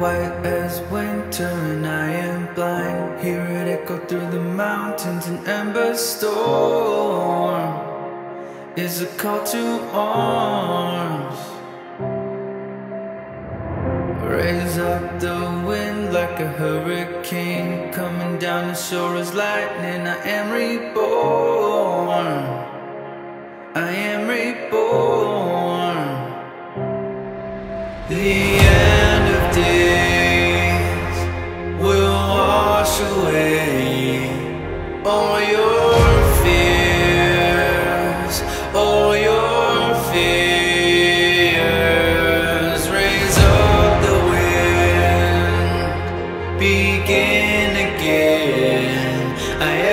white as winter and I am blind. Hear it echo through the mountains An ember storm. Is a call to arms. Raise up the wind like a hurricane. Coming down the shore as lightning I am reborn. I am reborn. The Begin again. I